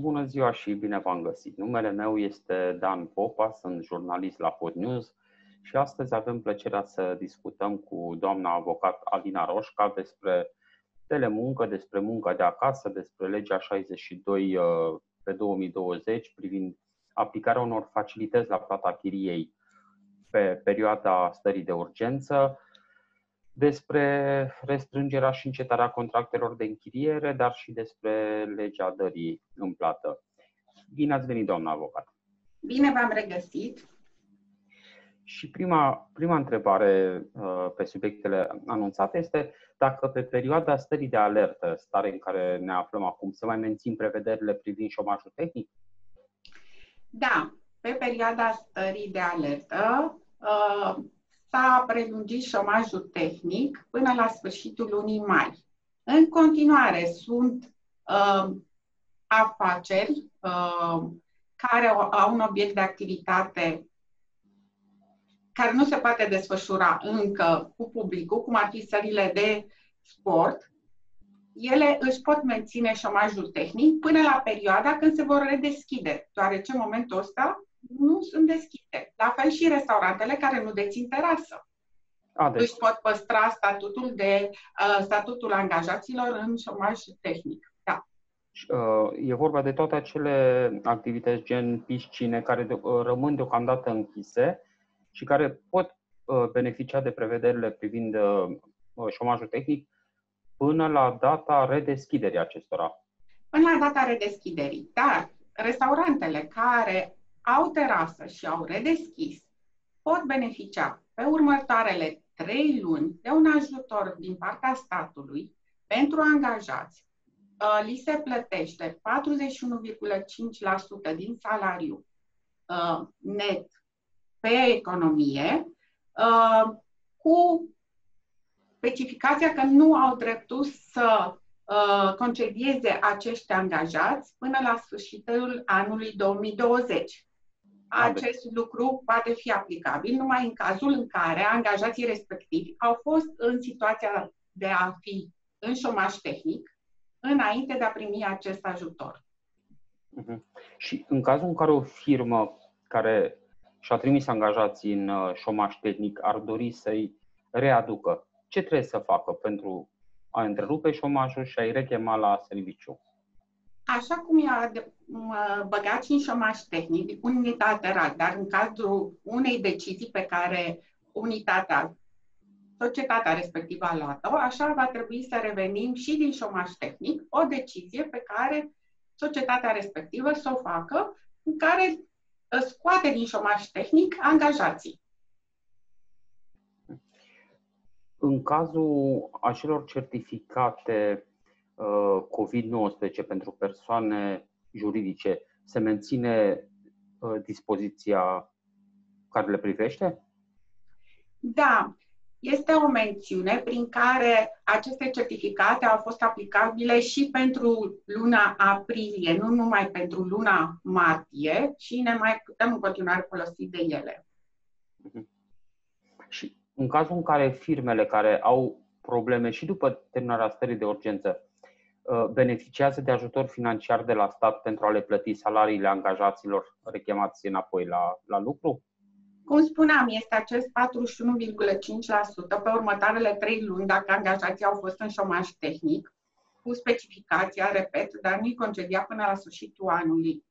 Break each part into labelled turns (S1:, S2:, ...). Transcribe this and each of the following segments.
S1: bună ziua și bine v-am găsit. Numele meu este Dan Popa, sunt jurnalist la Pod News și astăzi avem plăcerea să discutăm cu doamna avocat Alina Roșca despre telemuncă, despre muncă de acasă, despre legea 62 uh, pe 2020 privind aplicarea unor facilități la plata chiriei pe perioada stării de urgență, despre restrângerea și încetarea contractelor de închiriere, dar și despre legea dării în plată. Bine ați venit, doamna avocat!
S2: Bine v-am regăsit!
S1: Și prima, prima întrebare uh, pe subiectele anunțate este dacă pe perioada stării de alertă, stare în care ne aflăm acum, să mai mențin prevederile privind șomajul tehnic?
S2: Da, pe perioada stării de alertă uh, s-a prelungit șomajul tehnic până la sfârșitul lunii mai. În continuare sunt uh, afaceri uh, care au un obiect de activitate care nu se poate desfășura încă cu publicul, cum ar fi sările de sport, ele își pot menține șomajul tehnic până la perioada când se vor redeschide, deoarece în momentul ăsta nu sunt deschise. La fel și restaurantele care nu dețin terasă. A, deci. Își pot păstra statutul de uh, statutul angajaților în șomaj tehnic. Da.
S1: Uh, e vorba de toate acele activități gen piscine care de, uh, rămân deocamdată închise și care pot uh, beneficia de prevederile privind uh, șomajul tehnic până la data redeschiderii acestora.
S2: Până la data redeschiderii. Dar restaurantele care au terasă și au redeschis pot beneficia pe următoarele trei luni de un ajutor din partea statului pentru angajați. Uh, li se plătește 41,5% din salariu uh, net pe economie, uh, cu specificația că nu au dreptul să concedieze acești angajați până la sfârșitul anului 2020 acest lucru poate fi aplicabil numai în cazul în care angajații respectivi au fost în situația de a fi în șomaș tehnic înainte de a primi acest ajutor.
S1: Uh-huh. Și în cazul în care o firmă care și-a trimis angajații în uh, șomaș tehnic ar dori să-i readucă, ce trebuie să facă pentru a întrerupe șomajul și a-i rechema la serviciu?
S2: Așa cum i-a băgat și în șomaș tehnic, unilateral, dar în cadrul unei decizii pe care unitatea, societatea respectivă a luat-o, așa va trebui să revenim și din șomaș tehnic, o decizie pe care societatea respectivă să o facă, în care scoate din șomaș tehnic angajații.
S1: În cazul acelor certificate Uh, COVID-19 pentru persoane juridice, se menține uh, dispoziția care le privește?
S2: Da, este o mențiune prin care aceste certificate au fost aplicabile și pentru luna aprilie, nu numai pentru luna martie, și ne mai putem în continuare folosi de ele.
S1: Mhm. Și în cazul în care firmele care au probleme și după terminarea stării de urgență Uh, beneficiază de ajutor financiar de la stat pentru a le plăti salariile angajaților rechemați înapoi la, la lucru?
S2: Cum spuneam, este acest 41,5% pe următoarele trei luni dacă angajații au fost în șomaj tehnic, cu specificația, repet, dar nu-i concedia până la sfârșitul anului.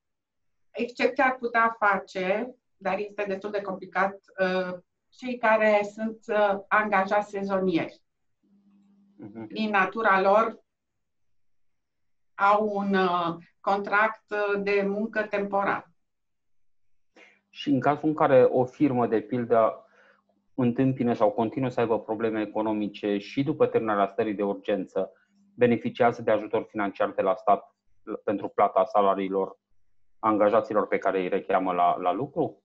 S2: Excepția ar putea face, dar este destul de complicat, uh, cei care sunt uh, angajați sezonieri. Uh-huh. Din natura lor, au un uh, contract uh, de muncă temporar.
S1: Și în cazul în care o firmă, de pildă, întâmpină sau continuă să aibă probleme economice și după terminarea stării de urgență, beneficiază de ajutor financiar de la stat pentru plata salariilor angajaților pe care îi recheamă la, la lucru?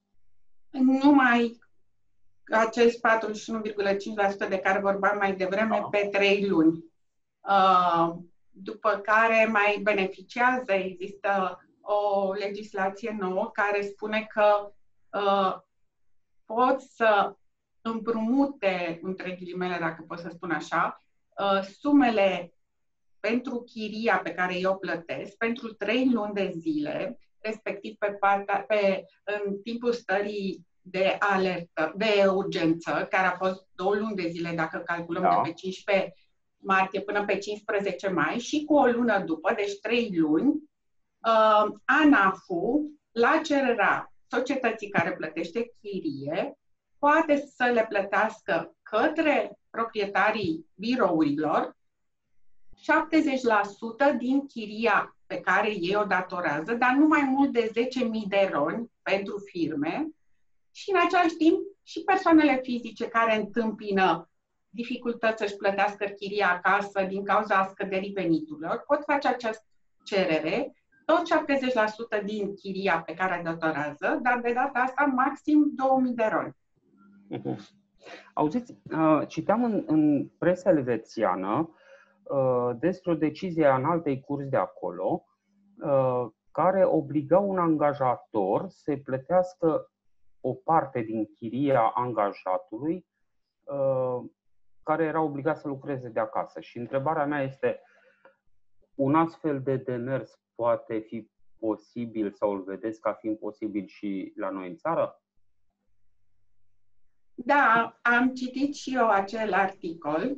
S2: Numai acest 41,5% de care vorbeam mai devreme da. pe trei luni. Uh, după care mai beneficiază, există o legislație nouă care spune că uh, pot să împrumute, între ghilimele, dacă pot să spun așa, uh, sumele pentru chiria pe care eu o plătesc pentru trei luni de zile, respectiv pe partea, pe, în timpul stării de alertă, de urgență, care a fost două luni de zile, dacă calculăm da. de pe 15 martie până pe 15 mai, și cu o lună după, deci trei luni, uh, ANAFU, la cererea societății care plătește chirie, poate să le plătească către proprietarii birourilor 70% din chiria pe care ei o datorează, dar nu mai mult de 10.000 de roni pentru firme și în același timp și persoanele fizice care întâmpină dificultăți să-și plătească chiria acasă din cauza scăderii veniturilor, pot face această cerere, tot 70% din chiria pe care datorează, dar de data asta maxim 2000 de roni.
S1: Uh-huh. Auziți, uh, citeam în, în presa elvețiană uh, despre o decizie în altei curs de acolo, uh, care obliga un angajator să plătească o parte din chiria angajatului care era obligat să lucreze de acasă. Și întrebarea mea este, un astfel de demers poate fi posibil sau îl vedeți ca fiind posibil și la noi în țară?
S2: Da, am citit și eu acel articol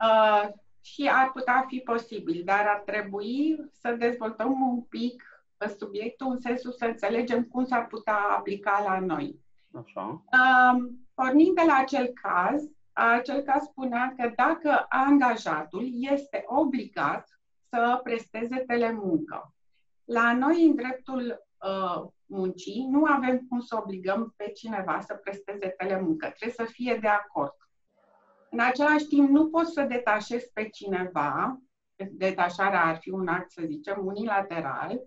S2: uh, și ar putea fi posibil, dar ar trebui să dezvoltăm un pic subiectul în sensul să înțelegem cum s-ar putea aplica la noi.
S1: Așa.
S2: Uh, pornind de la acel caz, acel caz spunea că dacă angajatul este obligat să presteze telemuncă. La noi, în dreptul uh, muncii, nu avem cum să obligăm pe cineva să presteze telemuncă. Trebuie să fie de acord. În același timp, nu poți să detașezi pe cineva, detașarea ar fi un act, să zicem, unilateral,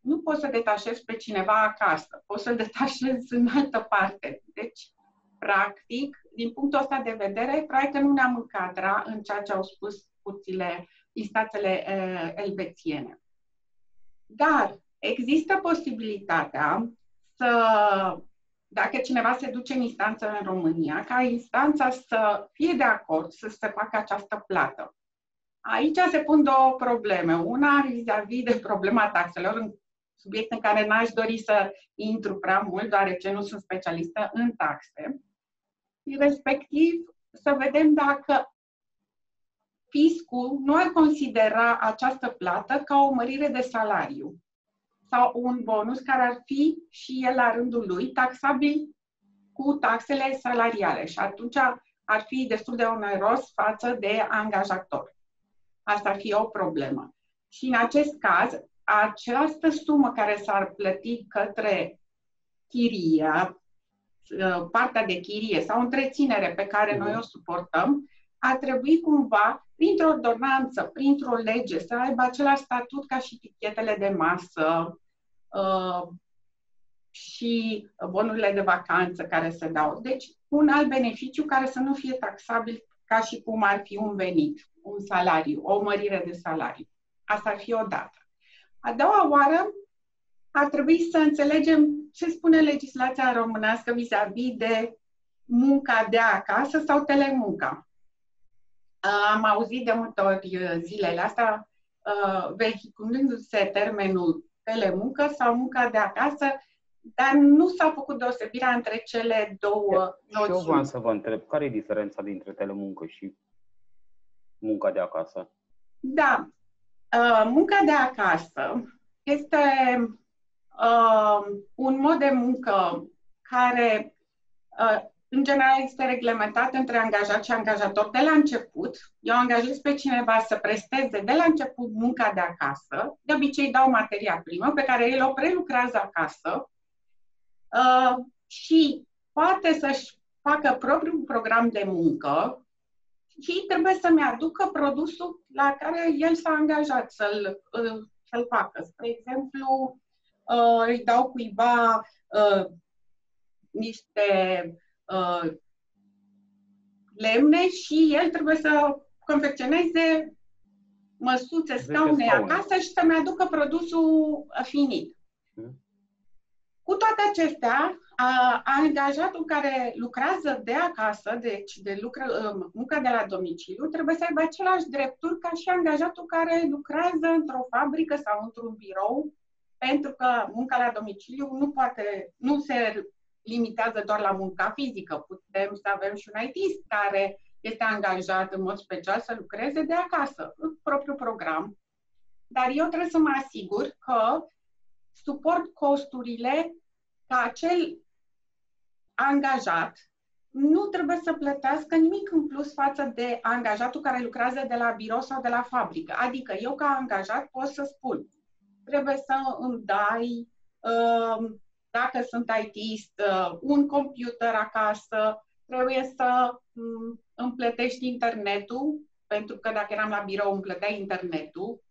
S2: nu poți să detașezi pe cineva acasă, poți să-l detașezi în altă parte. Deci, practic, din punctul ăsta de vedere, probabil că nu ne-am încadra în ceea ce au spus curțile, instanțele uh, elvețiene. Dar există posibilitatea să, dacă cineva se duce în instanță în România, ca instanța să fie de acord să se facă această plată. Aici se pun două probleme. Una vis-a-vis de problema taxelor, în subiect în care n-aș dori să intru prea mult, deoarece nu sunt specialistă în taxe respectiv să vedem dacă fiscul nu ar considera această plată ca o mărire de salariu sau un bonus care ar fi și el la rândul lui taxabil cu taxele salariale și atunci ar fi destul de oneros față de angajator. Asta ar fi o problemă. Și în acest caz, această sumă care s-ar plăti către chiria Uh, partea de chirie sau întreținere pe care noi mhm. o suportăm, ar trebui cumva, printr-o ordonanță, printr-o lege, să aibă același statut ca și tichetele de masă uh, și bonurile de vacanță care se dau. Deci, un alt beneficiu care să nu fie taxabil ca și cum ar fi un venit, un salariu, o mărire de salariu. Asta ar fi o dată. A doua oară, ar trebui să înțelegem ce spune legislația românească vis-a-vis de munca de acasă sau telemunca. Am auzit de multe ori uh, zilele astea uh, vehiculându-se termenul telemuncă sau munca de acasă, dar nu s-a făcut deosebirea între cele două
S1: noțiuni. Și eu vreau să vă întreb, care e diferența dintre telemuncă și munca de acasă?
S2: Da. Uh, munca de acasă este uh, un mod de muncă care, uh, în general, este reglementat între angajat și angajator de la început. Eu angajez pe cineva să presteze de la început munca de acasă. De obicei dau materia primă pe care el o prelucrează acasă uh, și poate să-și facă propriul program de muncă și trebuie să-mi aducă produsul la care el s-a angajat să-l, uh, să-l facă. Spre exemplu, uh, își dau cuiva uh, niște uh, lemne și el trebuie să confecționeze măsuțe, scaune acasă și să-mi aducă produsul finit. Hmm. Cu toate acestea, a, angajatul care lucrează de acasă, deci de lucră, ă, muncă de la domiciliu, trebuie să aibă același drepturi ca și angajatul care lucrează într-o fabrică sau într-un birou, pentru că munca la domiciliu nu poate, nu se limitează doar la munca fizică. Putem să avem și un IT care este angajat în mod special să lucreze de acasă, în propriul program. Dar eu trebuie să mă asigur că suport costurile ca acel angajat nu trebuie să plătească nimic în plus față de angajatul care lucrează de la birou sau de la fabrică. Adică eu ca angajat pot să spun, trebuie să îmi dai, uh, dacă sunt IT, uh, un computer acasă, trebuie să mm, îmi plătești internetul, pentru că dacă eram la birou îmi plătea internetul,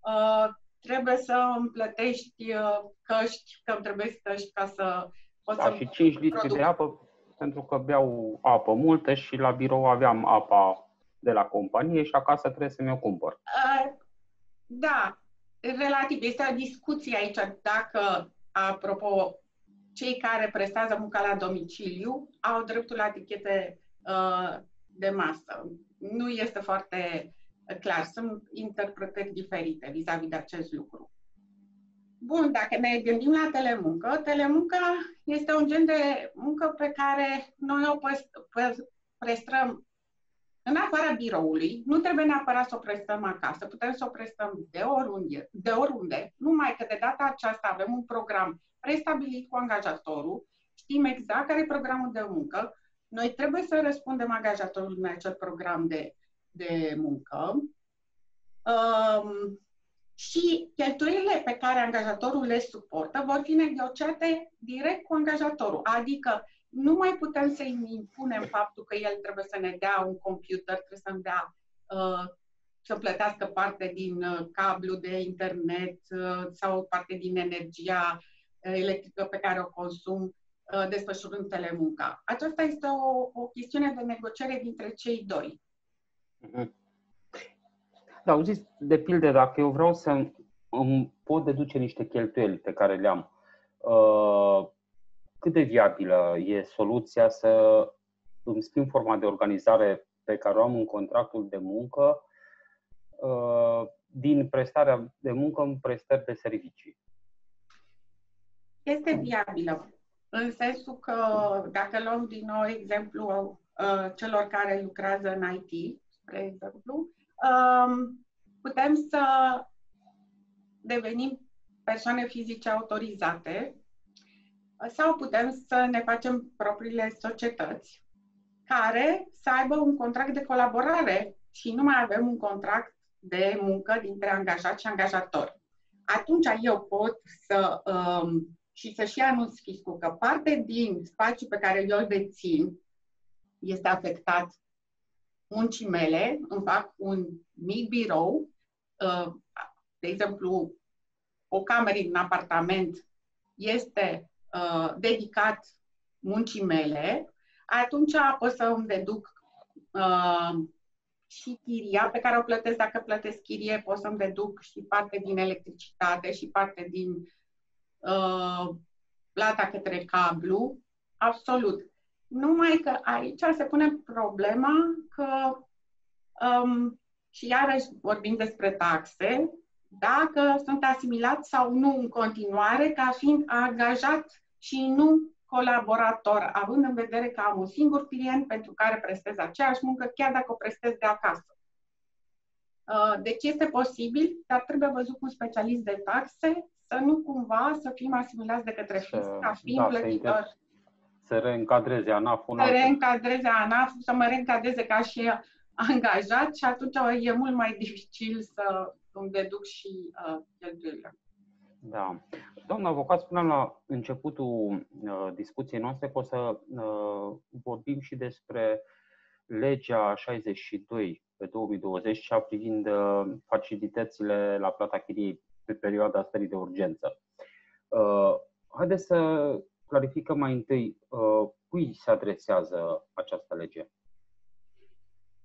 S2: uh, trebuie să îmi plătești uh, căști, că îmi trebuie căști ca să pot
S1: da,
S2: să
S1: și 5 litri produc. de apă, pentru că beau apă multă și la birou aveam apa de la companie și acasă trebuie să mi-o cumpăr. Uh,
S2: da, relativ. Este o discuție aici dacă, apropo, cei care prestează munca la domiciliu au dreptul la etichete uh, de masă. Nu este foarte clar, sunt interpretări diferite vis-a-vis de acest lucru. Bun, dacă ne gândim la telemuncă, telemunca este un gen de muncă pe care noi o prestăm în afara biroului. Nu trebuie neapărat să o prestăm acasă, putem să o prestăm de oriunde, de oriunde. Numai că de data aceasta avem un program prestabilit cu angajatorul, știm exact care e programul de muncă, noi trebuie să răspundem angajatorului în acel program de de muncă. Um, și cheltuielile pe care angajatorul le suportă vor fi negociate direct cu angajatorul. Adică nu mai putem să-i impunem faptul că el trebuie să ne dea un computer, trebuie să-mi dea uh, să plătească parte din uh, cablu de internet uh, sau parte din energia uh, electrică pe care o consum uh, desfășurând telemunca. Aceasta este o, o chestiune de negociere dintre cei doi.
S1: Mhm. Da, auziți, de pildă, dacă eu vreau să îmi pot deduce niște cheltuieli pe care le am, uh, cât de viabilă e soluția să îmi schimb forma de organizare pe care o am în contractul de muncă uh, din prestarea de muncă în prestări de servicii?
S2: Este viabilă. În sensul că, dacă luăm din nou exemplu uh, celor care lucrează în IT, spre exemplu, um, putem să devenim persoane fizice autorizate sau putem să ne facem propriile societăți care să aibă un contract de colaborare și nu mai avem un contract de muncă dintre angajat și angajator. Atunci eu pot să um, și să și anunț fiscul că parte din spațiul pe care eu îl dețin este afectat muncii mele, îmi fac un mic birou, uh, de exemplu, o cameră în apartament este uh, dedicat muncii mele, atunci pot să îmi deduc uh, și chiria pe care o plătesc. Dacă plătesc chirie, pot să-mi deduc și parte din electricitate și parte din uh, plata către cablu. Absolut. Numai că aici se pune problema că, um, și iarăși vorbim despre taxe, dacă sunt asimilat sau nu în continuare ca fiind angajat și nu colaborator, având în vedere că am un singur client pentru care prestez aceeași muncă, chiar dacă o prestez de acasă. Uh, deci este posibil, dar trebuie văzut cu un specialist de taxe să nu cumva să fim asimilați de către fisc ca fiind da, plătitor
S1: să reîncadreze ANAF-ul.
S2: Să reîncadreze ANAF, să mă reîncadreze ca și angajat și atunci e mult mai dificil să îmi deduc și uh, cheltuielile.
S1: Da. Doamna avocat, spuneam la începutul uh, discuției noastre că o să uh, vorbim și despre legea 62 pe 2020, cea privind uh, facilitățile la plata chiriei pe perioada stării de urgență. Uh, haideți să clarificăm mai întâi uh, cui se adresează această lege.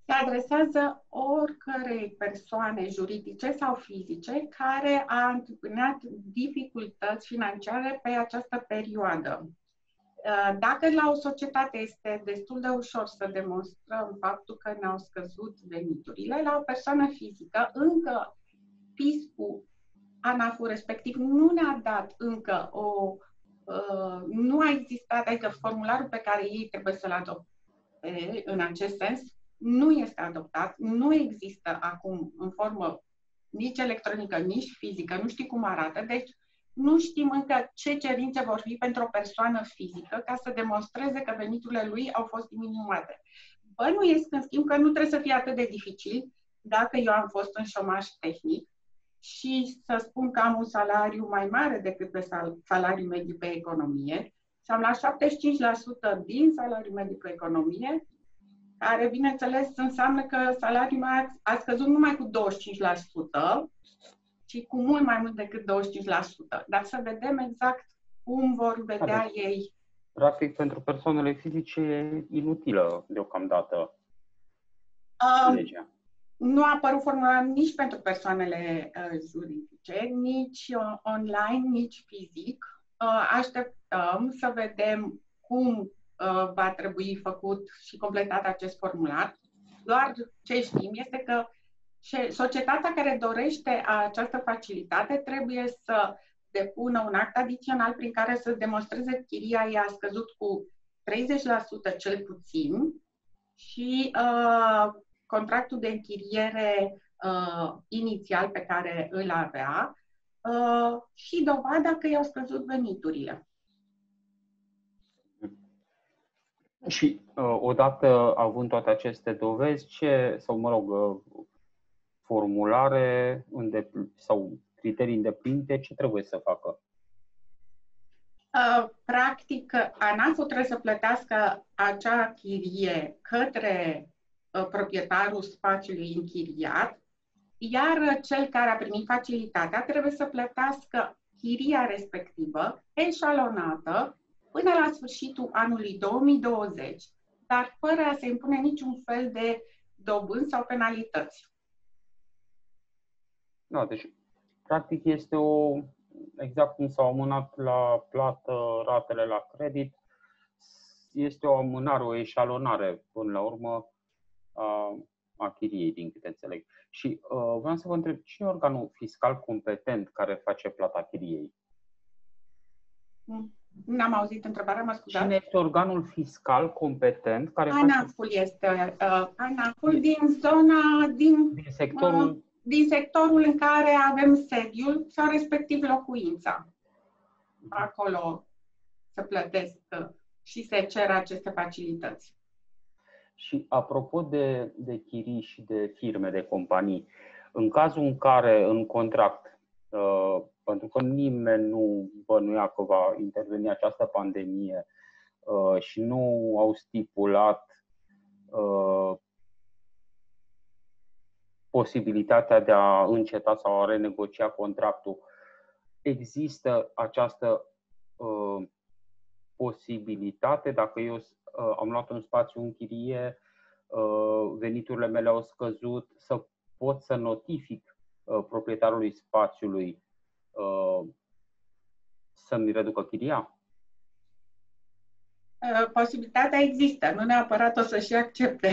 S2: se adresează oricărei persoane juridice sau fizice care a întâmpinat dificultăți financiare pe această perioadă. Uh, dacă la o societate este destul de ușor să demonstrăm faptul că ne-au scăzut veniturile, la o persoană fizică încă fiscul ANAF-ul respectiv nu ne-a dat încă o uh, nu a existat, adică formularul pe care ei trebuie să-l adopte în acest sens nu este adoptat, nu există acum în formă nici electronică, nici fizică, nu știu cum arată, deci nu știm încă ce cerințe vor fi pentru o persoană fizică ca să demonstreze că veniturile lui au fost diminuate. Bănuiesc, în schimb, că nu trebuie să fie atât de dificil dacă eu am fost în șomaj tehnic și să spun că am un salariu mai mare decât pe salariul mediu pe economie și am la 75% din salariul mediu pe economie, care, bineînțeles, înseamnă că salariul meu a scăzut numai cu 25%, ci cu mult mai mult decât 25%. Dar să vedem exact cum vor vedea Ade. ei.
S1: Practic, pentru persoanele fizice e inutilă deocamdată
S2: um, legea. Nu a apărut formular nici pentru persoanele uh, juridice, nici uh, online, nici fizic. Uh, așteptăm să vedem cum uh, va trebui făcut și completat acest formular. Doar ce știm este că și societatea care dorește această facilitate trebuie să depună un act adițional prin care să demonstreze chiria i-a scăzut cu 30% cel puțin și uh, contractul de închiriere uh, inițial pe care îl avea uh, și dovada că i-au scăzut veniturile.
S1: Și uh, odată având toate aceste dovezi, ce, sau mă rog, uh, formulare sau criterii îndeplinite, ce trebuie să facă?
S2: Uh, practic, ANAF-ul trebuie să plătească acea chirie către uh, proprietarul spațiului închiriat, iar cel care a primit facilitatea trebuie să plătească chiria respectivă, eșalonată, până la sfârșitul anului 2020, dar fără a se impune niciun fel de dobând sau penalități.
S1: Da, deci practic este o, exact cum s-au amânat la plată ratele la credit, este o amânare, o eșalonare până la urmă a, a chiriei, din câte înțeleg. Și uh, vreau să vă întreb, ce e organul fiscal competent care face plata chiriei?
S2: N-am auzit întrebarea, mă scuzați.
S1: Cine este organul fiscal competent care
S2: ANAF-ul face... este. Uh, ANAF-ul din zona, din,
S1: din sectorul uh,
S2: din sectorul în care avem sediul sau respectiv locuința. Acolo se plătesc și se cer aceste facilități.
S1: Și apropo de, de chirii și de firme, de companii, în cazul în care în contract, uh, pentru că nimeni nu bănuia că va interveni această pandemie uh, și nu au stipulat uh, posibilitatea de a înceta sau a renegocia contractul. Există această uh, posibilitate, dacă eu uh, am luat un spațiu în chirie, uh, veniturile mele au scăzut, să pot să notific uh, proprietarului spațiului uh, să-mi reducă chiria?
S2: Uh, posibilitatea există, nu neapărat o să și accepte.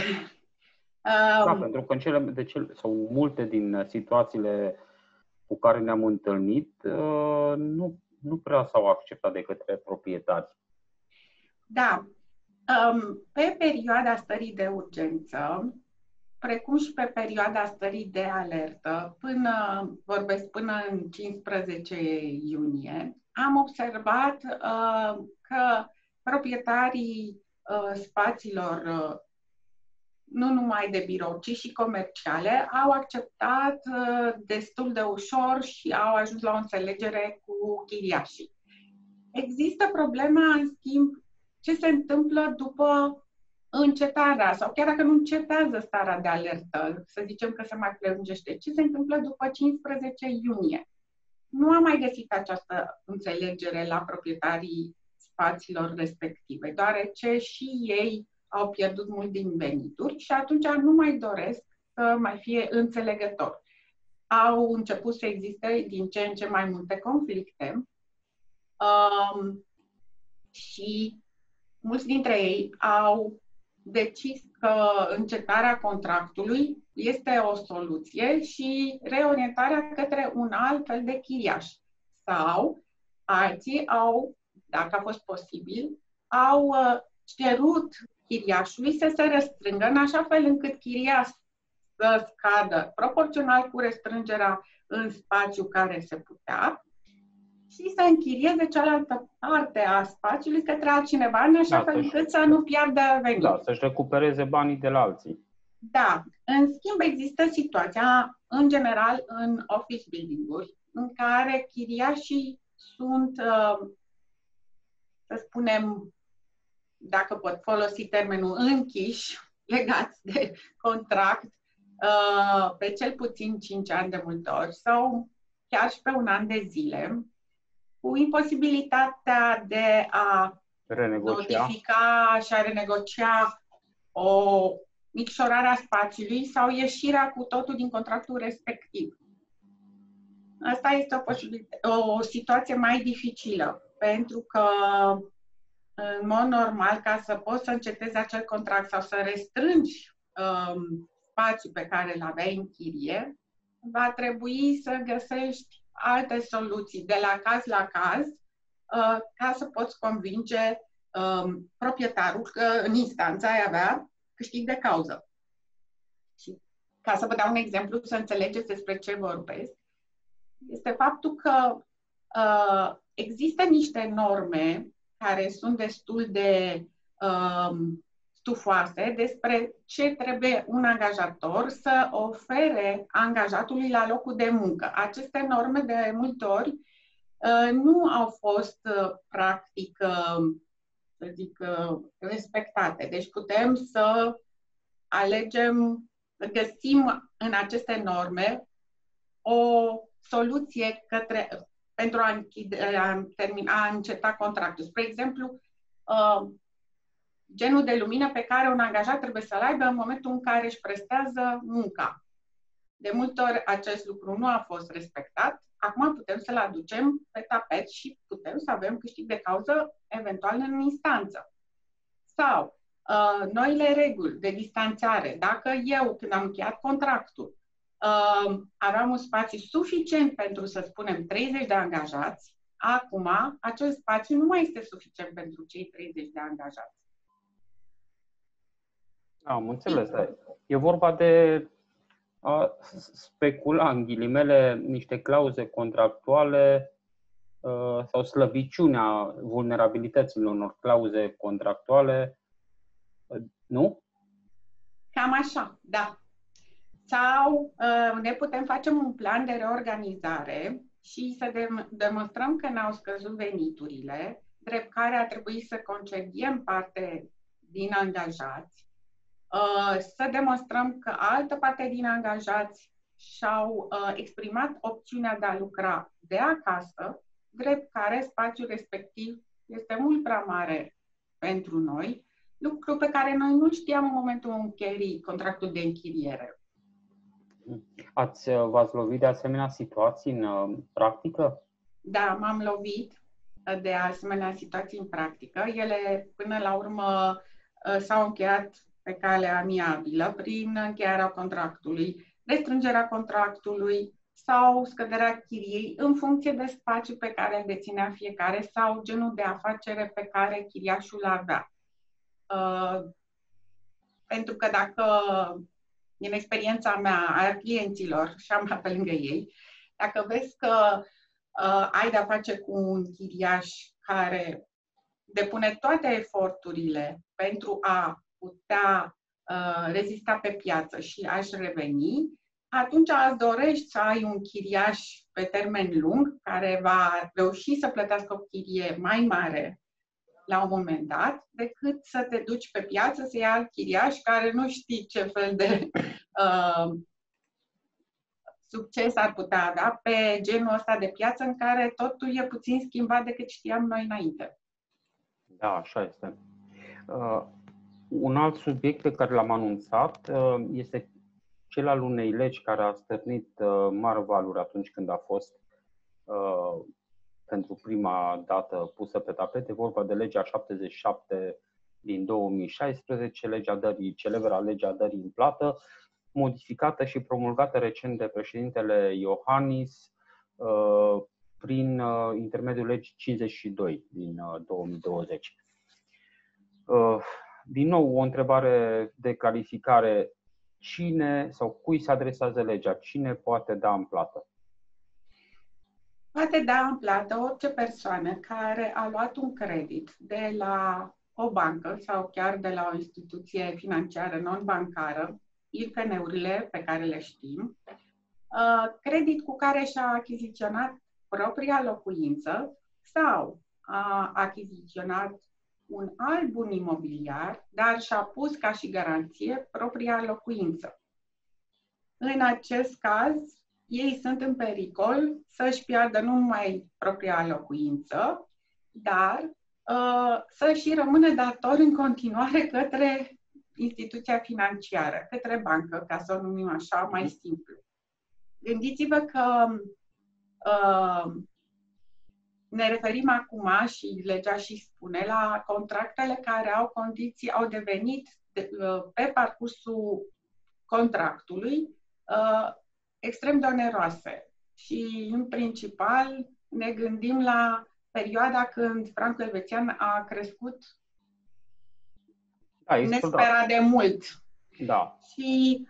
S1: Da, um, pentru că în cele, de cele, sau multe din situațiile cu care ne-am întâlnit uh, nu, nu prea s-au acceptat de către proprietari.
S2: Da. Um, pe perioada stării de urgență, precum și pe perioada stării de alertă, până, vorbesc până în 15 iunie, am observat uh, că proprietarii uh, spațiilor uh, nu numai de birou, ci și comerciale, au acceptat uh, destul de ușor și au ajuns la o înțelegere cu chiriașii. Există problema, în schimb, ce se întâmplă după încetarea sau chiar dacă nu încetează starea de alertă, să zicem că se mai prelungește, ce se întâmplă după 15 iunie. Nu am mai găsit această înțelegere la proprietarii spațiilor respective, deoarece și ei au pierdut mult din venituri și atunci nu mai doresc să mai fie înțelegători. Au început să existe din ce în ce mai multe conflicte um, și mulți dintre ei au decis că încetarea contractului este o soluție și reorientarea către un alt fel de chiriaș. Sau alții au, dacă a fost posibil, au uh, cerut chiriașului să se restrângă în așa fel încât chiriaș să scadă proporțional cu restrângerea în spațiu care se putea și să închirieze cealaltă parte a spațiului către altcineva, în așa da, fel încât să nu piardă venit.
S1: Da, să-și recupereze banii de la alții.
S2: Da. În schimb, există situația, în general, în office building-uri, în care chiriașii sunt, uh, să spunem, dacă pot folosi termenul, închiși, legați de contract, uh, pe cel puțin 5 ani de multe ori sau chiar și pe un an de zile, cu imposibilitatea de a renegocia. notifica și a renegocia o micșorare a spațiului sau ieșirea cu totul din contractul respectiv. Asta este o, o situație mai dificilă, pentru că în mod normal, ca să poți să încetezi acel contract sau să restrângi um, spațiul pe care îl aveai în chirie, va trebui să găsești alte soluții de la caz la caz uh, ca să poți convinge um, proprietarul că în instanță ai avea câștig de cauză. Și ca să vă dau un exemplu, să înțelegeți despre ce vorbesc, este faptul că uh, există niște norme care sunt destul de um, stufoase despre ce trebuie un angajator să ofere angajatului la locul de muncă. Aceste norme de multe ori uh, nu au fost uh, practic, uh, să zic, uh, respectate. Deci putem să alegem, să găsim în aceste norme o soluție către, pentru a, închide, a, termina, a înceta contractul. Spre exemplu, uh, genul de lumină pe care un angajat trebuie să-l aibă în momentul în care își prestează munca. De multe ori acest lucru nu a fost respectat. Acum putem să-l aducem pe tapet și putem să avem câștig de cauză eventual în instanță. Sau uh, noile reguli de distanțare. Dacă eu, când am încheiat contractul, uh, aveam un spațiu suficient pentru, să spunem, 30 de angajați, acum acel spațiu nu mai este suficient pentru cei 30 de angajați.
S1: Am înțeles. E vorba de a specula, în ghilimele, niște clauze contractuale sau slăbiciunea vulnerabilităților unor clauze contractuale, nu?
S2: Cam așa, da. Sau ne putem face un plan de reorganizare și să demonstrăm că n-au scăzut veniturile, drept care a trebuit să concediem parte din angajați Uh, să demonstrăm că altă parte din angajați și-au uh, exprimat opțiunea de a lucra de acasă, drept care spațiul respectiv este mult prea mare pentru noi, lucru pe care noi nu știam în momentul încheierii contractul de închiriere.
S1: Ați, uh, v-ați lovit de asemenea situații în practică?
S2: Da, m-am lovit de asemenea situații în practică. Ele, până la urmă, s-au încheiat pe cale amiabilă prin încheierea contractului, restrângerea contractului sau scăderea chiriei în funcție de spațiul pe care îl deținea fiecare sau genul de afacere pe care chiriașul avea. Uh, pentru că dacă, din experiența mea a clienților și am pe lângă ei, dacă vezi că uh, ai de-a face cu un chiriaș care depune toate eforturile pentru a putea uh, rezista pe piață și aș reveni, atunci îți dorești să ai un chiriaș pe termen lung care va reuși să plătească o chirie mai mare la un moment dat, decât să te duci pe piață să iei alt chiriaș care nu știi ce fel de uh, succes ar putea avea pe genul ăsta de piață în care totul e puțin schimbat decât știam noi înainte.
S1: Da, așa este. Uh, un alt subiect pe care l-am anunțat uh, este cel al unei legi care a stârnit uh, mare valuri atunci când a fost uh, pentru prima dată pusă pe tapete, vorba de legea 77 din 2016, legea dării, celebra legea dării în plată, modificată și promulgată recent de președintele Iohannis prin intermediul legii 52 din 2020. Din nou, o întrebare de clarificare. Cine sau cui se adresează legea? Cine poate da în plată?
S2: Poate da în plată orice persoană care a luat un credit de la o bancă sau chiar de la o instituție financiară non-bancară, IRPN-urile pe care le știm, uh, credit cu care și-a achiziționat propria locuință sau a achiziționat un alt bun imobiliar, dar și-a pus ca și garanție propria locuință. În acest caz, ei sunt în pericol să-și piardă nu numai propria locuință, dar uh, să-și rămână datori în continuare către instituția financiară, către bancă, ca să o numim așa, mai simplu. Gândiți-vă că uh, ne referim acum și legea și spune la contractele care au condiții, au devenit de, uh, pe parcursul contractului uh, extrem de oneroase. Și în principal ne gândim la perioada când francul elvețian a crescut
S1: da,
S2: nesperat de mult.
S1: Da.
S2: Și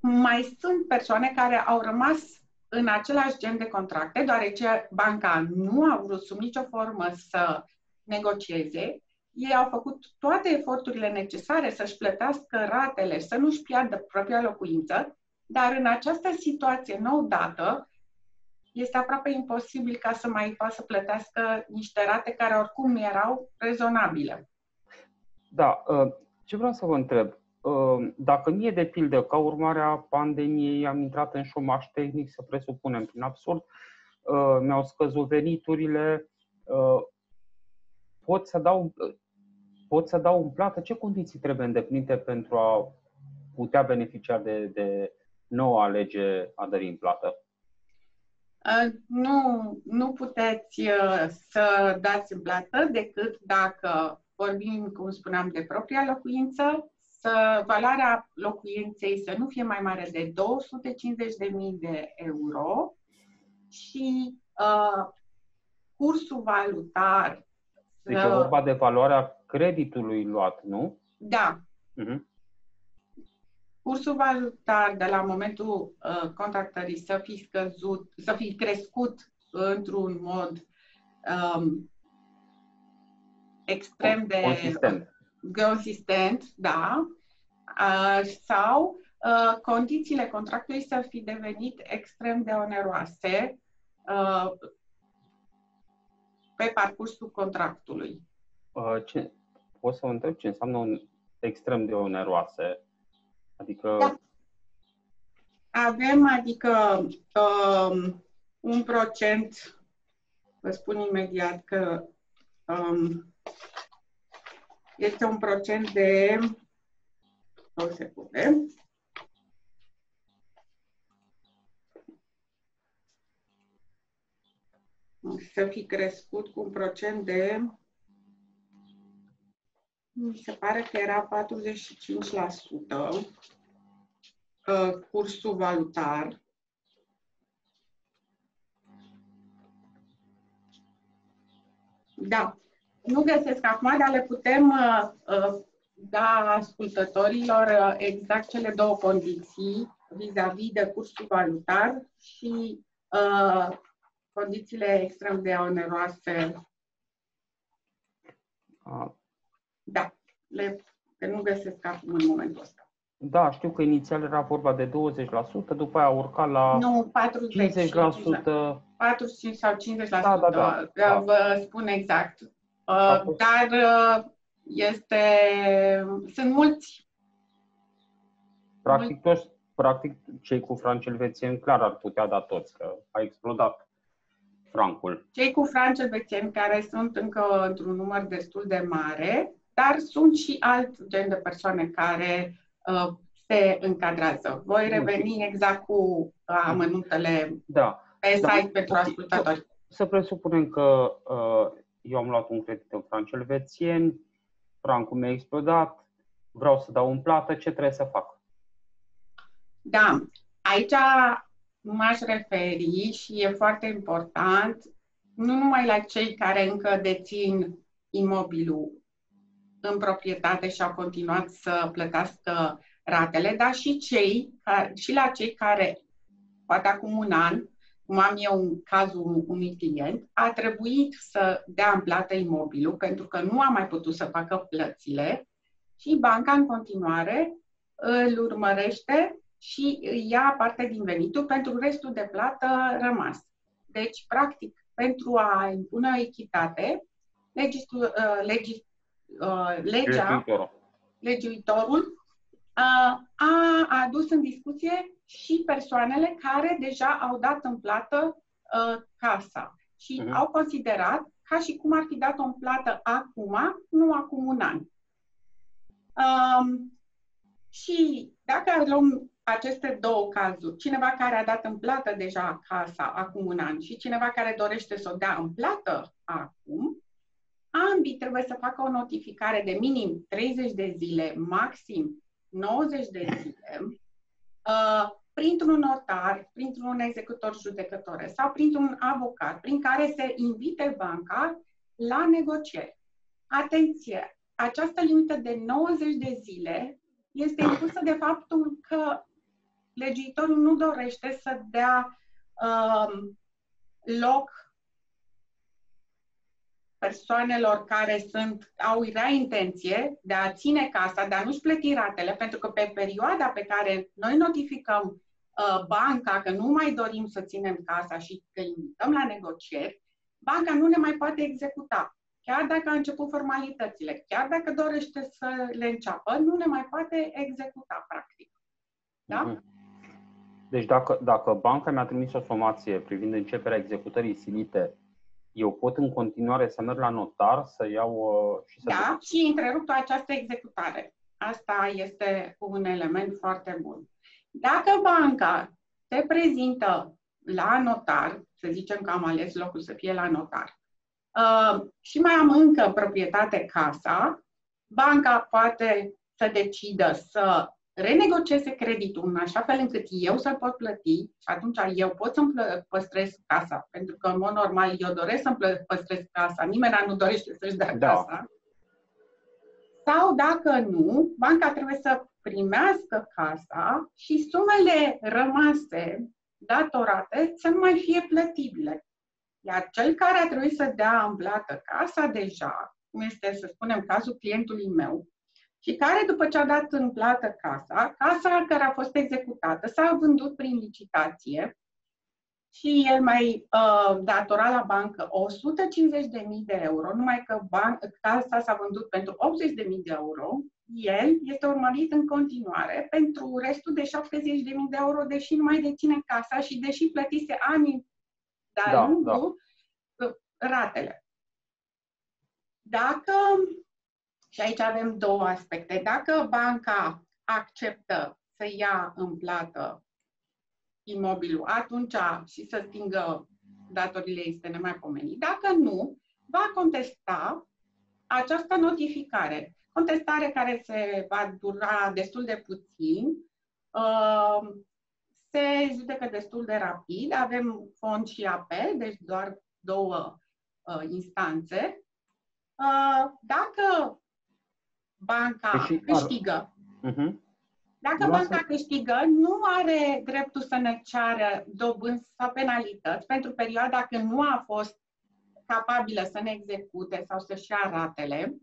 S2: mai sunt persoane care au rămas în același gen de contracte, deoarece banca nu a vrut sub nicio formă să negocieze, ei au făcut toate eforturile necesare să-și plătească ratele, să nu-și piardă propria locuință, dar în această situație nou dată, este aproape imposibil ca să mai facă să plătească niște rate care oricum nu erau rezonabile.
S1: Da, ă, ce vreau să vă întreb, Ehm, dacă mie, de pildă, ca urmare a pandemiei am intrat în șomaș tehnic, să presupunem prin absurd, ehm, mi-au scăzut veniturile, ehm, pot să dau, pot să dau în plată, ce condiții trebuie îndeplinite pentru a putea beneficia de, de noua lege a dării în plată?
S2: Nu, nu puteți să dați în plată decât dacă vorbim, cum spuneam, de propria locuință să valoarea locuinței să nu fie mai mare de 250.000 de euro și uh, cursul valutar.
S1: Deci e vorba de valoarea creditului luat, nu?
S2: Da. Uh-huh. Cursul valutar de la momentul uh, contractării să fi scăzut, să fi crescut într-un mod um, extrem de
S1: consistent
S2: consistent, da, uh, sau uh, condițiile contractului să fi devenit extrem de oneroase uh, pe parcursul contractului.
S1: Ce, pot să vă întreb ce înseamnă un extrem de oneroase? Adică... Da.
S2: Avem, adică, um, un procent, vă spun imediat că um, este un procent de o secunde. Să fi crescut cu un procent de mi se pare că era 45% uh, cursul valutar. Da, nu găsesc acum, dar le putem uh, uh, da ascultătorilor uh, exact cele două condiții vis-a-vis de cursul valutar și uh, condițiile extrem de oneroase. Uh. Da, le, că nu găsesc acum în momentul ăsta.
S1: Da, știu că inițial era vorba de 20%, după aia a urcat la
S2: nu, 40, 50%. 45 sau 50%, da, da, da, da. vă spun exact. Uh, dar uh, este, sunt mulți.
S1: Practic, toți, practic cei cu franci elvețieni clar ar putea da toți, că a explodat francul.
S2: Cei cu franci elvețieni care sunt încă într-un număr destul de mare, dar sunt și alt gen de persoane care uh, se încadrează. Voi reveni exact cu amănuntele
S1: da.
S2: pe
S1: da.
S2: site pentru ascultători.
S1: Să presuppunem că uh, eu am luat un credit în franci elvețieni, francul mi-a explodat, vreau să dau în plată, ce trebuie să fac?
S2: Da, aici m-aș referi și e foarte important, nu numai la cei care încă dețin imobilul în proprietate și au continuat să plătească ratele, dar și, cei, și la cei care, poate acum un an, cum am eu în cazul unui client, a trebuit să dea în plată imobilul pentru că nu a mai putut să facă plățile și banca în continuare îl urmărește și ia parte din venitul pentru restul de plată rămas. Deci, practic, pentru a impune o echitate, legis, uh, legis, uh, legea, legiuitorul uh, a adus în discuție și persoanele care deja au dat în plată uh, casa și uh-huh. au considerat ca și cum ar fi dat-o în plată acum, nu acum un an. Um, și dacă luăm aceste două cazuri, cineva care a dat în plată deja casa acum un an și cineva care dorește să o dea în plată acum, ambii trebuie să facă o notificare de minim 30 de zile, maxim 90 de zile, uh, printr-un notar, printr-un executor judecător sau printr-un avocat, prin care se invite banca la negocieri. Atenție! Această limită de 90 de zile este impusă de faptul că legiuitorul nu dorește să dea um, loc persoanelor care sunt, au rea intenție de a ține casa, de a nu-și plăti ratele, pentru că pe perioada pe care noi notificăm uh, banca că nu mai dorim să ținem casa și că invităm la negocieri, banca nu ne mai poate executa. Chiar dacă a început formalitățile, chiar dacă dorește să le înceapă, nu ne mai poate executa, practic. Da? Mhm.
S1: Deci dacă, dacă banca mi-a trimis o somație privind începerea executării silite eu pot în continuare să merg la notar, să iau uh, și să...
S2: Da, și întrerup această executare. Asta este un element foarte bun. Dacă banca te prezintă la notar, să zicem că am ales locul să fie la notar, uh, și mai am încă proprietate casa, banca poate să decidă să renegocieze creditul în așa fel încât eu să-l pot plăti și atunci eu pot să-mi păstrez casa, pentru că în mod normal eu doresc să-mi păstrez casa, nimeni nu dorește să-și dea da. casa. Sau dacă nu, banca trebuie să primească casa și sumele rămase datorate să nu mai fie plătibile. Iar cel care a trebuit să dea în plată casa deja, cum este, să spunem, cazul clientului meu, și care, după ce a dat în plată casa, casa care a fost executată s-a vândut prin licitație și el mai uh, datora la bancă 150.000 de euro, numai că ban- casa s-a vândut pentru 80.000 de euro, el este urmărit în continuare pentru restul de 70.000 de euro, deși nu mai deține casa și deși plătise ani de-a da, lungul da. ratele. Dacă și aici avem două aspecte. Dacă banca acceptă să ia în plată imobilul, atunci și să stingă datorile este nemaipomenit. Dacă nu, va contesta această notificare. Contestare care se va dura destul de puțin, uh, se judecă destul de rapid, avem fond și apel, deci doar două uh, instanțe. Uh, dacă banca deci, câștigă. Uh-huh. Dacă nu banca să... câștigă, nu are dreptul să ne ceară dobânzi sau penalități pentru perioada când nu a fost capabilă să ne execute sau să-și ia ratele,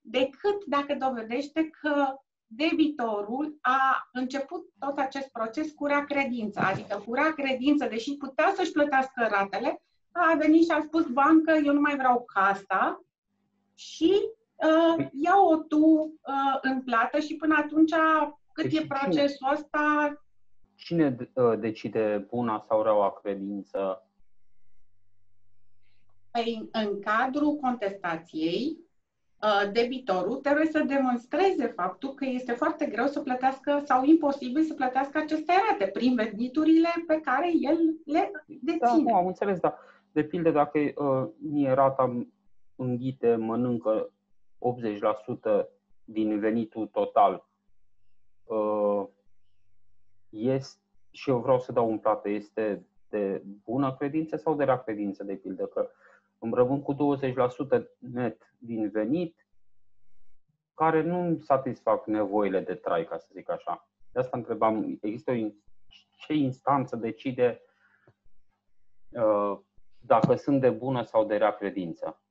S2: decât dacă dovedește că debitorul a început tot acest proces cu rea credință, adică cu rea credință, deși putea să-și plătească ratele, a venit și a spus bancă, eu nu mai vreau casa și uh, ia-o tu uh, în plată și până atunci cât deci, e procesul ăsta...
S1: Cine uh, decide buna sau reaua credință?
S2: Păi, în cadrul contestației, uh, debitorul trebuie să demonstreze faptul că este foarte greu să plătească sau imposibil să plătească aceste rate prin veniturile pe care el le deține.
S1: Da, am înțeles, da. De pildă, dacă uh, mie rata înghite, mănâncă 80% din venitul total, uh, este, și eu vreau să dau un plată, este de bună credință sau de rea credință, de pildă, că îmi rămân cu 20% net din venit, care nu satisfac nevoile de trai, ca să zic așa. De asta întrebam, există o, ce instanță decide uh, dacă sunt de bună sau de rea credință?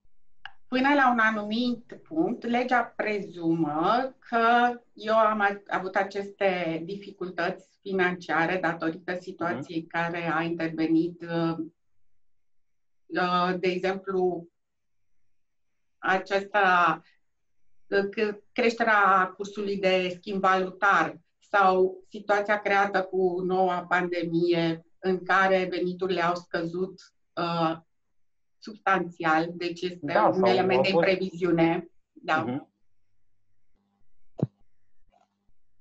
S2: Până la un anumit punct, legea prezumă că eu am avut aceste dificultăți financiare datorită situației mm. care a intervenit, uh, uh, de exemplu, acesta, uh, creșterea cursului de schimb valutar sau situația creată cu noua pandemie în care veniturile au scăzut uh, substanțial, deci este da, un element de previziune. Da. Uh-huh.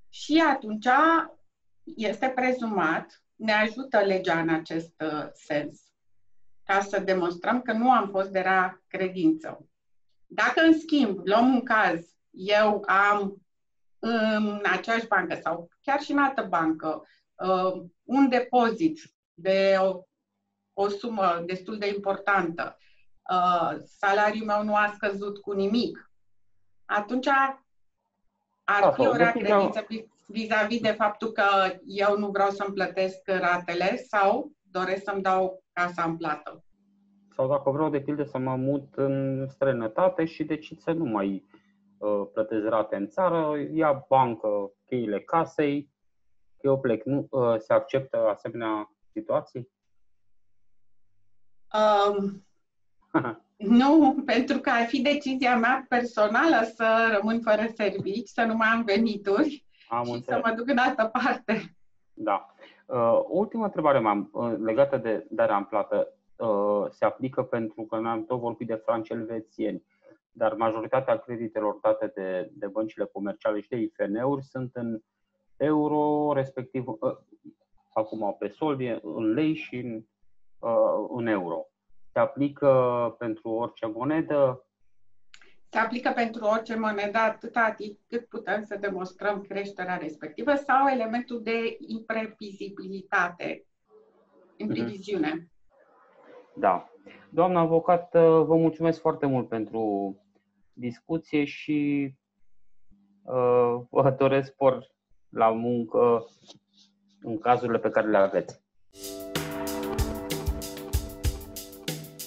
S2: Și atunci este prezumat, ne ajută legea în acest uh, sens, ca să demonstrăm că nu am fost de rea credință. Dacă, în schimb, luăm un caz, eu am în aceeași bancă sau chiar și în altă bancă uh, un depozit de o o sumă destul de importantă, uh, salariul meu nu a scăzut cu nimic, atunci ar fi o rea credință vis-a-vis de faptul că eu nu vreau să-mi plătesc ratele sau doresc să-mi dau casa în plată.
S1: Sau dacă vreau, de pildă, să mă mut în străinătate și decid să nu mai uh, plătesc rate în țară, ia bancă cheile casei, eu plec. Nu uh, se acceptă asemenea situații?
S2: Um, nu, pentru că ar fi decizia mea personală să rămân fără servici, să nu mai am venituri am și înțeles. să mă duc în altă parte.
S1: Da. Uh, ultima întrebare m-am uh, legată de darea în plată. Uh, se aplică pentru că noi am tot vorbit de franci elvețieni, dar majoritatea creditelor date de, de băncile comerciale și de IFN-uri sunt în euro, respectiv uh, acum pe soldi, în lei și în uh, în euro. Se aplică pentru orice monedă?
S2: Se aplică pentru orice monedă atâta timp cât putem să demonstrăm creșterea respectivă sau elementul de imprevizibilitate, impreviziune. Mhm.
S1: Da. Doamna avocat, vă mulțumesc foarte mult pentru discuție și uh, vă doresc spor la muncă în cazurile pe care le aveți.